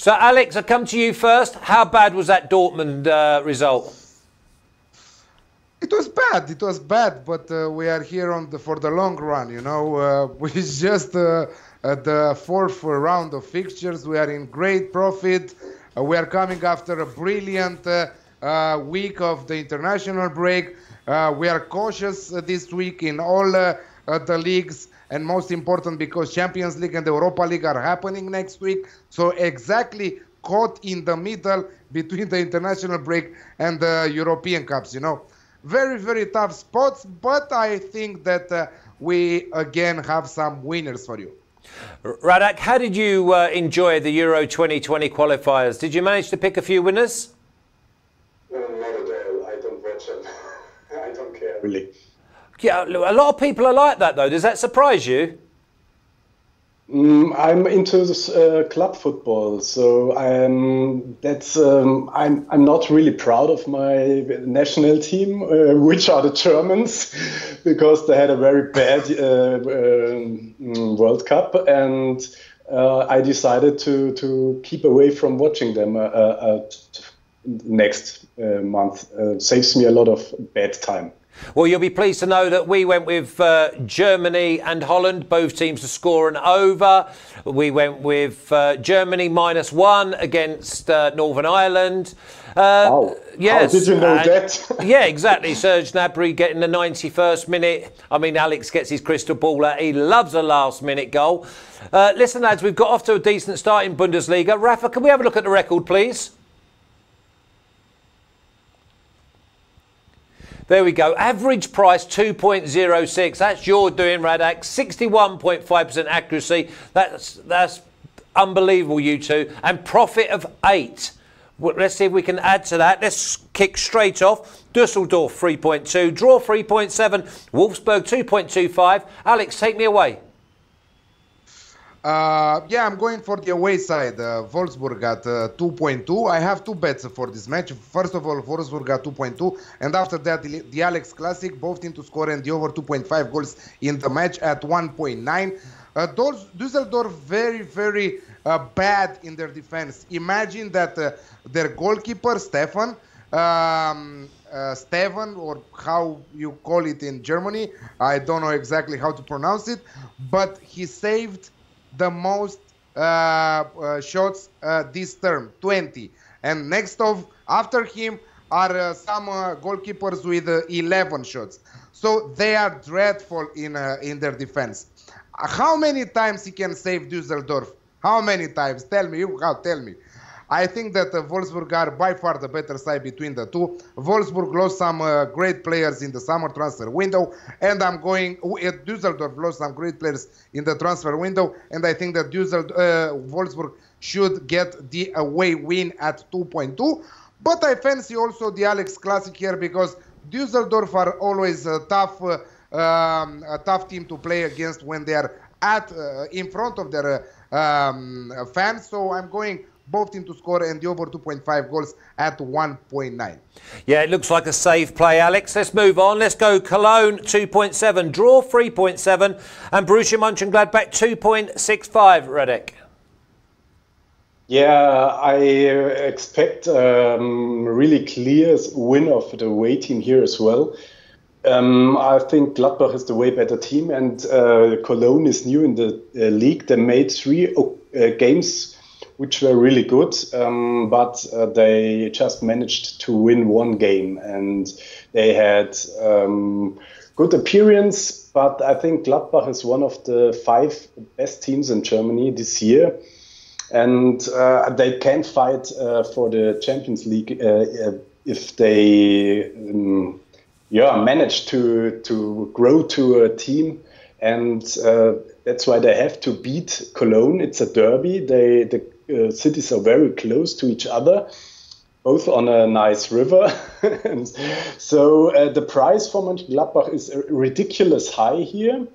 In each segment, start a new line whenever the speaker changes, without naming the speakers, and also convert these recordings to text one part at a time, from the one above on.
So, Alex, I come to you first. How bad was that Dortmund uh, result?
It was bad. It was bad, but uh, we are here on the, for the long run. You know, uh, we just uh, at the fourth round of fixtures. We are in great profit. Uh, we are coming after a brilliant uh, week of the international break. we are cautious this week in all the leagues, and most important because Champions League and the Europa League are happening next week. So exactly caught in the middle between the international break and the European Cups. You know very, very tough spots, but I think that uh, we again have some winners for you.
Radek, how did you uh, enjoy the Euro 2020 qualifiers? Did you manage to pick a few winners?
No, not at all. I don't watch them. I don't care really.
Yeah, a lot of people are like that though. Does that surprise you?
Mm, I'm into this, uh, club football, so I'm that's um, I'm I'm not really proud of my national team, uh, which are the Germans, because they had a very bad uh, um, World Cup, and uh, I decided to to keep away from watching them uh, uh, next month. saves me a lot of bad time.
Well, you'll be pleased to know that we went with uh, Germany and Holland, both teams to score an over. We went with uh, Germany minus one against uh, Northern Ireland.
Uh, oh, yes. How did you know and, that?
yeah, exactly. Serge Gnabry getting the 91st minute. I mean, Alex gets his crystal ball out. He loves a last minute goal. Uh, listen, lads, we've got off to a decent start in Bundesliga. Rafa, can we have a look at the record, please? There we go. Average price 2.06. That's your doing, Radek. 61.5% accuracy. That's that's unbelievable, you two. And profit of eight. Let's see if we can add to that. Let's kick straight off. Dusseldorf 3.2, draw 3.7, Wolfsburg 2.25. Alex, take me away.
Uh, yeah, I'm going for the away side. Uh, Wolfsburg at uh, 2.2. I have two bets for this match. First of all, Wolfsburg at 2.2, and after that, the, Alex Classic, both team to score and the over 2.5 goals in the match at 1.9. Uh, Dusseldorf very, very uh, bad in their defense. Imagine that uh, their goalkeeper, Stefan, um, uh, or how you call it in Germany, I don't know exactly how to pronounce it, but he saved the most uh, uh, shots uh, this term, 20. And next of after him are some goalkeepers with 11 shots. So they are dreadful in in their defense. How many times he can save Dusseldorf? How many times? Tell me, you how? Tell me. I think that uh, Wolfsburg are by far the better side between the two. Wolfsburg lost some uh, great players in the summer transfer window, and I'm going. Uh, Düsseldorf lost some great players in the transfer window, and I think that Düsseldorf, uh, Wolfsburg should get the away win at 2.2. But I fancy also the Alex Classic here because Düsseldorf are always a tough, uh, um, a tough team to play against when they are at uh, in front of their um, fans. So I'm going both teams to score and the over 2.5 goals at 1.9.
Yeah, it looks like a safe play, Alex. Let's move on. Let's go Cologne 2.7, draw 3.7, and Borussia Mönchengladbach 2.65. Radek.
Yeah, I expect um, really clear win of the away team here as well. Um, I think Gladbach is the way better team, and uh, Cologne is new in the uh, league. They made three uh, games which were really good, um, but uh, they just managed to win one game and they had um, good appearance. But I think Gladbach is one of the five best teams in Germany this year. And uh, they can fight uh, for the Champions League uh, uh, if they um, yeah, manage to, to grow to a team and uh, that's why they have to beat Cologne. It's a derby. They the uh, cities are very close to each other, both on a nice river. and so uh, the price for Mönchengladbach is ridiculous high here.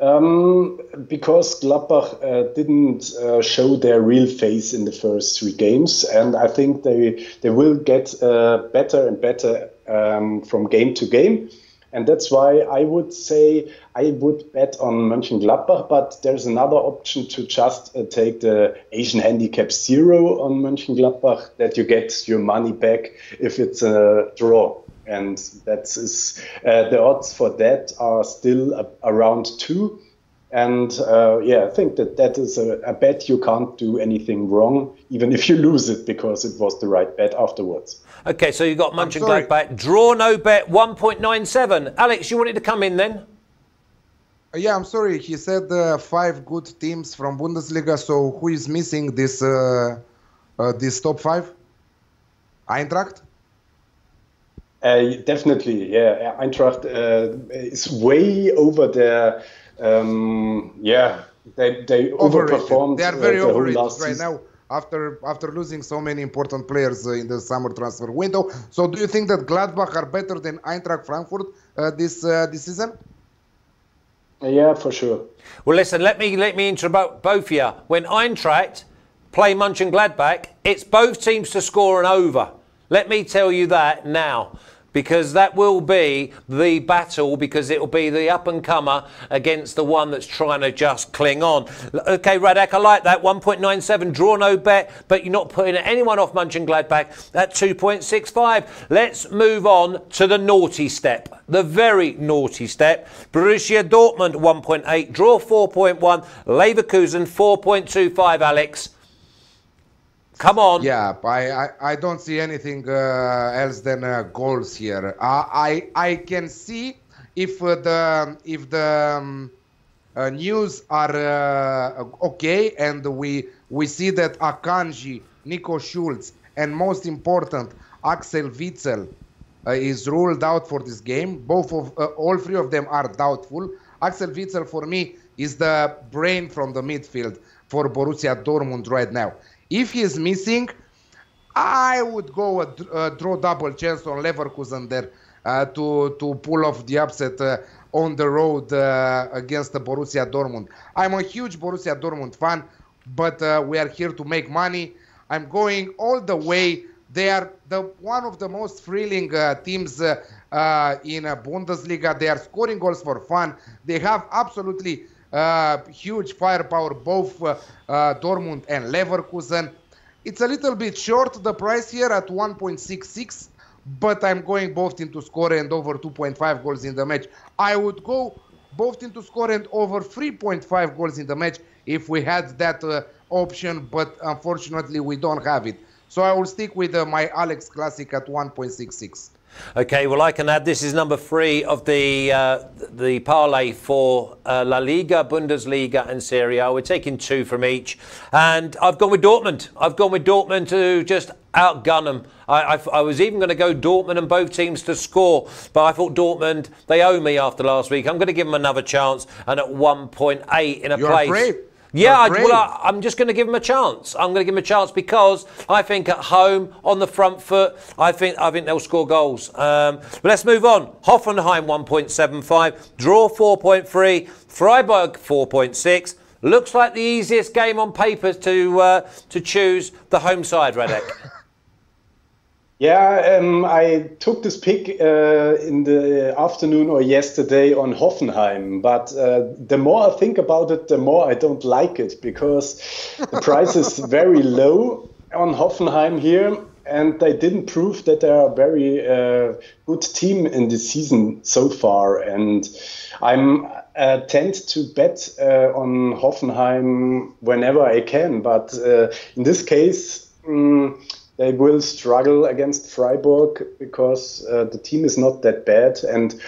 Um, because Gladbach uh, didn't uh, show their real face in the first three games, and I think they they will get uh, better and better um, from game to game. And that's why I would say I would bet on Mönchengladbach, but there's another option to just uh, take the Asian handicap zero on Mönchengladbach that you get your money back if it's a draw. And that is uh, the odds for that are still around two. And uh, yeah, I think that that is a, a, bet you can't do anything wrong, even if you lose it, because it was the right bet afterwards.
Okay, so you got Mönchengladbach. Draw no bet, 1.97. Alex, you wanted to come in then?
Uh, yeah, I'm sorry. He said uh, five good teams from Bundesliga. So who is missing this uh, uh this top five? Eintracht.
Uh, definitely, yeah. Eintracht is way over there um, yeah, they they overrated. overperformed.
They are very uh, overrated right season. now after after losing so many important players uh, in the summer transfer window. So, do you think that Gladbach are better than Eintracht Frankfurt uh, this uh, this season?
Yeah, for sure.
Well, listen, let me let me interrupt both of you. When Eintracht play Mönchengladbach, it's both teams to score an over. Let me tell you that now because that will be the battle because it will be the up and comer against the one that's trying to just cling on. Okay, Radek, I like that. 1.97, draw no bet, but you're not putting anyone off Mönchengladbach at 2.65. Let's move on to the naughty step, the very naughty step. Borussia Dortmund 1.8, draw 4.1, Leverkusen 4.25, Alex. Come on.
Yeah, I, I, I don't see anything uh, else than uh, goals here. Uh, I I can see if uh, the if the um, uh, news are uh, okay and we we see that Akanji, Nico Schulz, and most important Axel Witsel is ruled out for this game. Both of all three of them are doubtful. Axel Witsel for me is the brain from the midfield for Borussia Dortmund right now. If he is missing, I would go a, a draw double chance on Leverkusen there uh, to to pull off the upset uh, on the road uh, against Borussia Dortmund. I'm a huge Borussia Dortmund fan, but uh, we are here to make money. I'm going all the way. They are the one of the most thrilling uh, teams uh, in Bundesliga. They are scoring goals for fun. They have absolutely uh, huge firepower, both uh, uh, Dortmund and Leverkusen. It's a little bit short, the price here at 1.66, but I'm going both into score and over 2.5 goals in the match. I would go both into score and over 3.5 goals in the match if we had that uh, option, but unfortunately we don't have it. So I will stick with uh, my Alex Classic at 1.66.
Okay, well, I can add this is number three of the uh, the parlay for uh, La Liga, Bundesliga, and Serie A. We're taking two from each, and I've gone with Dortmund. I've gone with Dortmund to just outgun them. I, I, I was even going to go Dortmund and both teams to score, but I thought Dortmund they owe me after last week. I'm going to give them another chance, and at 1.8 in a
You're
place.
Brave.
Yeah, I, well, I, am just going to give him a chance. I'm going to give him a chance because I think at home on the front foot, I think I think they'll score goals. Um, but let's move on. Hoffenheim 1.75, draw 4.3, Freiburg 4.6. Looks like the easiest game on paper to uh, to choose the home side, Radek.
Yeah, um, I took this pick uh, in the afternoon or yesterday on Hoffenheim, but uh, the more I think about it, the more I don't like it because the price is very low on Hoffenheim here, and they didn't prove that they are a very uh, good team in the season so far. And I'm uh, tend to bet uh, on Hoffenheim whenever I can, but uh, in this case. Um, they will struggle against Freiburg because uh, the team is not that bad. And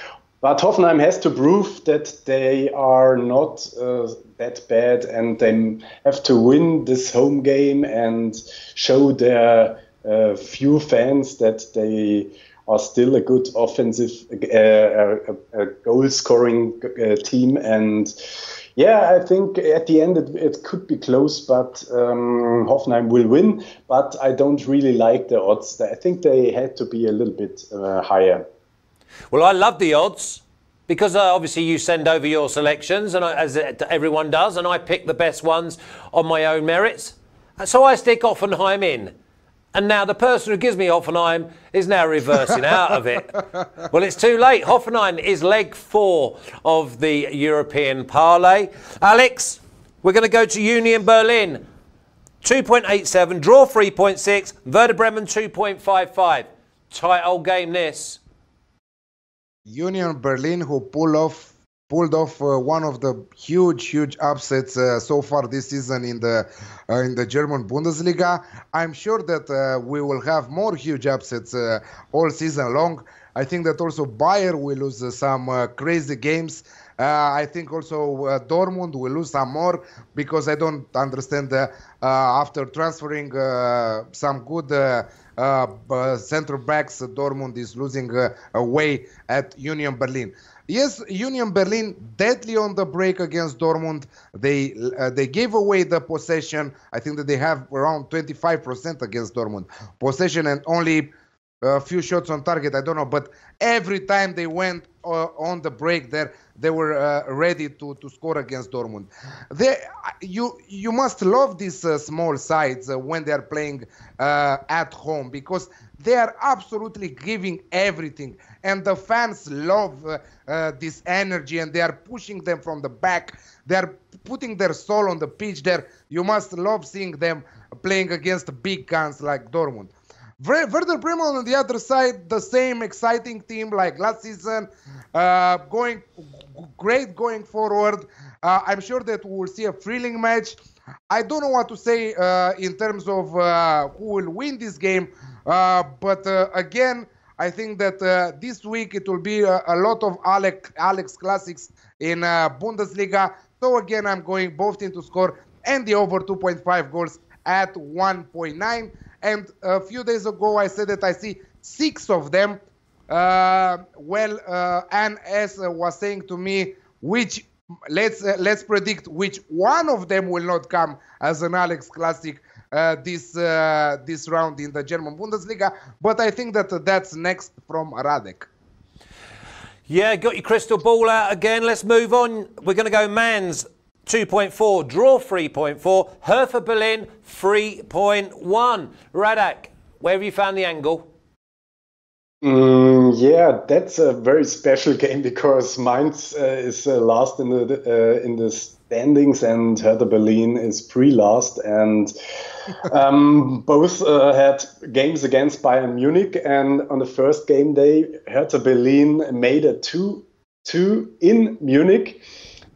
but Hoffenheim has to prove that they are not uh, that bad, and they have to win this home game and show their uh, few fans that they are still a good offensive, uh, goal-scoring uh, team and yeah, I think at the end it, it could be close, but um, Hoffenheim will win. But I don't really like the odds. I think they had to be a little bit uh, higher.
Well, I love the odds because uh, obviously you send over your selections, and I, as everyone does, and I pick the best ones on my own merits. So I stick Hoffenheim in. And now the person who gives me Hoffenheim is now reversing out of it. Well, it's too late. Hoffenheim is leg four of the European parlay. Alex, we're going to go to Union Berlin. 2.87, draw 3.6, Werder Bremen 2.55. Tight old game this.
Union Berlin, who pull off pulled off uh, one of the huge, huge upsets uh, so far this season in the uh, in the German Bundesliga. I'm sure that uh, we will have more huge upsets uh, all season long. I think that also Bayer will lose uh, some crazy games. I think also Dortmund will lose some more because I don't understand after transferring some good center backs, Dortmund is losing away at Union Berlin. Yes, Union Berlin deadly on the break against Dortmund. They uh, they gave away the possession. I think that they have around 25% against Dortmund possession and only a few shots on target. I don't know, but every time they went on the break there, they were uh, ready to, to score against Dortmund. They, you you must love these uh, small sides uh, when they are playing uh, at home because they are absolutely giving everything, and the fans love uh, uh, this energy, and they are pushing them from the back. They are putting their soul on the pitch. There, you must love seeing them playing against big guns like Dortmund. Werder Bremen on the other side, the same exciting team like last season, uh, going great going forward. Uh, I'm sure that we will see a thrilling match. I don't know what to say uh, in terms of uh, who will win this game, uh, but uh, again, I think that this week it will be a, a, lot of Alex, Alex classics in Bundesliga. So again, I'm going both into score and the over 2.5 goals at 1.9. And a few days ago, I said that I see six of them. Uh, well, uh, Anne S was saying to me, which let's uh, let's predict which one of them will not come as an Alex Classic uh, this uh, this round in the German Bundesliga. But I think that that's next from Radek.
Yeah, got your crystal ball out again. Let's move on. We're going to go Mainz 2.4, draw 3.4, Hertha Berlin 3.1. Radek, where have you found the angle?
Mm, yeah, that's a very special game because Mainz uh, is uh, last in the uh, in the standings and Hertha Berlin is pre-last, and um, both uh, had games against Bayern Munich. And on the first game day, Hertha Berlin made a two-two in Munich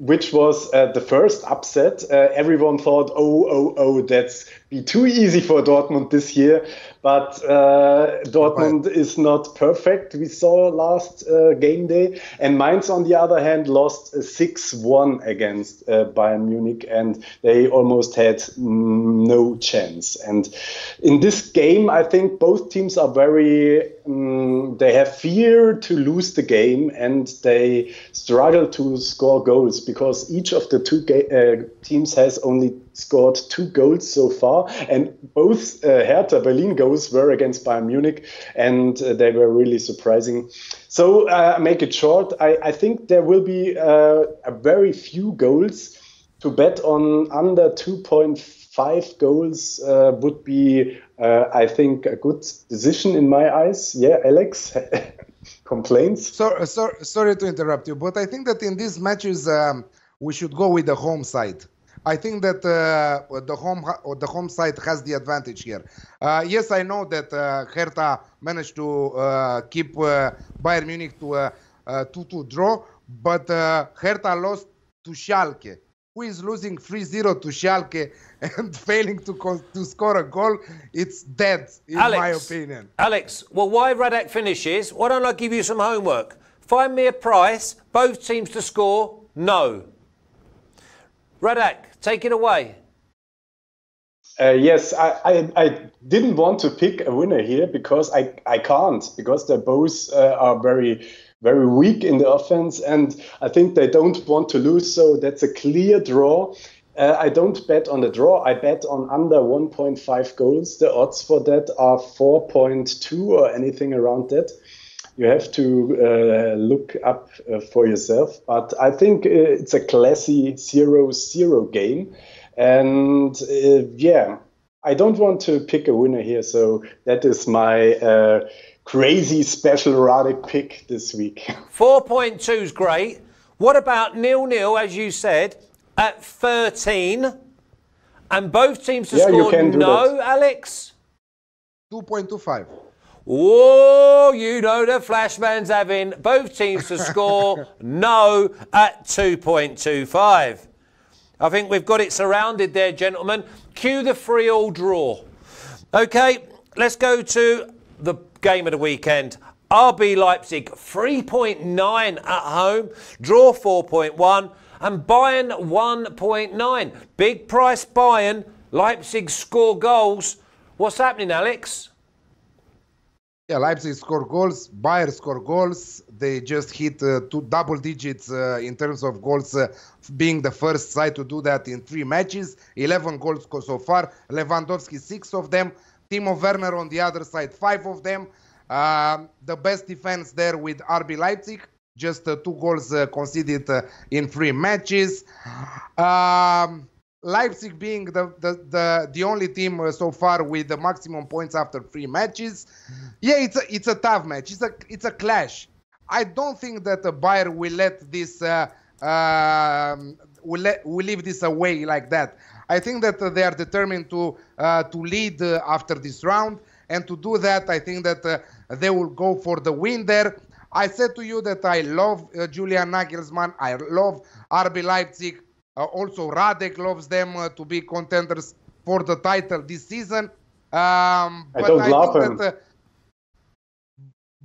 which was uh, the first upset. Uh, everyone thought, oh, oh, oh, that's be too easy for Dortmund this year. But uh, Dortmund right. is not perfect. We saw last uh, game day, and Mainz, on the other hand, lost six-one against uh, Bayern Munich, and they almost had no chance. And in this game, I think both teams are very. Um, they have fear to lose the game, and they struggle to score goals because each of the two uh, teams has only scored two goals so far, and both uh, Hertha Berlin goals were against Bayern Munich, and uh, they were really surprising. So, uh, make it short, I, I, think there will be uh, a very few goals. To bet on under 2.5 goals uh, would be, uh, I think, a good decision in my eyes. Yeah, Alex. complaints.
So, so, sorry to interrupt you, but I think that in these matches um, we should go with the home side. I think that uh, the home the home side has the advantage here. Uh, yes, I know that uh, Hertha managed to uh, keep uh, Bayern Munich to a 2-2 draw, but uh, Hertha lost to Schalke, who is losing 3-0 to Schalke and failing to to score a goal. It's dead, in Alex, my opinion.
Alex, well, why Radek finishes? Why don't I give you some homework? Find me a price, both teams to score. No. Radek, take it away.
Uh, yes, I, I, I, didn't want to pick a winner here because I, I can't, because they both uh, are very, very weak in the offense, and I think they don't want to lose, so that's a clear draw. Uh, I don't bet on the draw, I bet on under 1.5 goals. The odds for that are 4.2 or anything around that you have to uh, look up uh, for yourself. But I think uh, it's a classy zero zero game. And uh, yeah, I don't want to pick a winner here, so that is my uh, crazy special Radek pick this week.
4.2 is great. What about nil nil, as you said, at 13? And both teams to
Yeah, you
score
can do
no,
that.
Alex?
2.25.
Oh, you know the Flashman's having both teams to score no at 2.25. I think we've got it surrounded there, gentlemen. Cue the free all draw. Okay, let's go to the game of the weekend. RB Leipzig 3.9 at home, draw 4.1, and Bayern 1.9. Big price Bayern, Leipzig score goals. What's happening, Alex?
Yeah, Leipzig score goals. Bayern score goals. They just hit uh, two double digits uh, in terms of goals, uh, being the first side to do that in three matches. 11 goals so far. Lewandowski, six of them. Timo Werner on the other side, five of them. Um, the best defense there with RB Leipzig. Just uh, two goals uh, conceded uh, in three matches. Um, Leipzig being the the the, the only team uh, so far with the maximum points after three matches. Yeah, it's a it's a tough match. It's a it's a clash. I don't think that Bayern will let this uh, um, will let will leave this away like that. I think that uh, they are determined to uh, to lead uh, after this round, and to do that, I think that uh, they will go for the win there. I said to you that I love uh, Julian Nagelsmann. I love RB Leipzig. Uh, also, Radek loves them uh, to be contenders for the title this season. Um,
I don't love
think
him.
That, uh,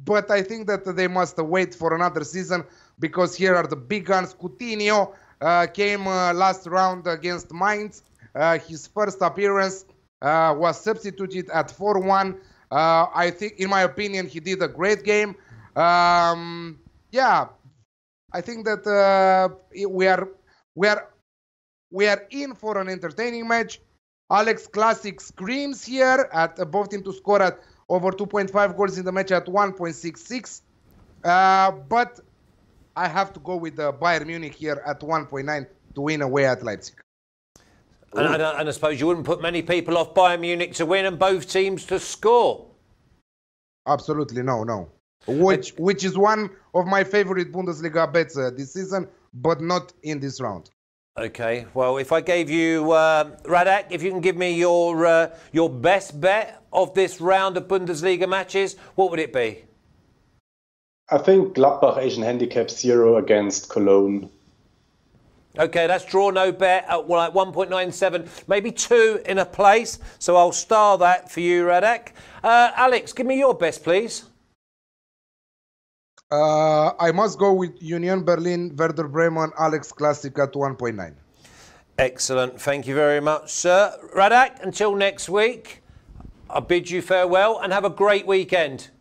but I think that they must wait for another season because here are the big guns. Coutinho uh, came uh, last round against Mainz. Uh, his first appearance uh, was substituted at 4-1. Uh, I think, in my opinion, he did a great game. Um, yeah, I think that uh, we are we are we are in for an entertaining match. Alex Classic screams here at uh, both team to score at over 2.5 goals in the match at 1.66. Uh, but I have to go with the Bayern Munich here at 1.9 to win away at Leipzig.
And, and, and I suppose you wouldn't put many people off Bayern Munich to win and both teams to score.
Absolutely no, no. Which which is one of my favorite Bundesliga bets uh, this season, but not in this round.
Okay. Well, if I gave you uh, Radek, if you can give me your uh, your best bet of this round of Bundesliga matches, what would it be?
I think Gladbach Asian handicap zero against Cologne.
Okay, that's draw no bet at well, like 1.97, maybe two in a place. So I'll star that for you, Radek. Uh, Alex, give me your best, please.
Uh, I must go with Union Berlin, Werder Bremen, Alex Classic at 1.9.
Excellent. Thank you very much, sir. Radek, until next week, I bid you farewell and have a great weekend.